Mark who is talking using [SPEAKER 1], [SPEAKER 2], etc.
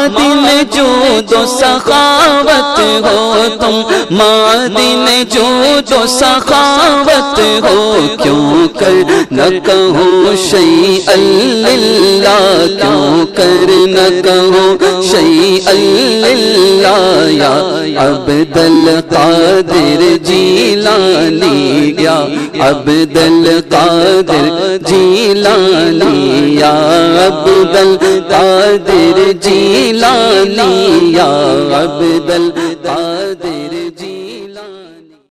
[SPEAKER 1] مادن جو دو سخاوت ہو تم، مادن جو دو سخاوت ہو، کیوں کر نہ کہو شیء اللہ کیوں کر نہ کہو شیء اللہ یا عبد القادر جیلانی، یا عبد القادر جیلانی، یا عبد قادر جیلانی یا عبد قادر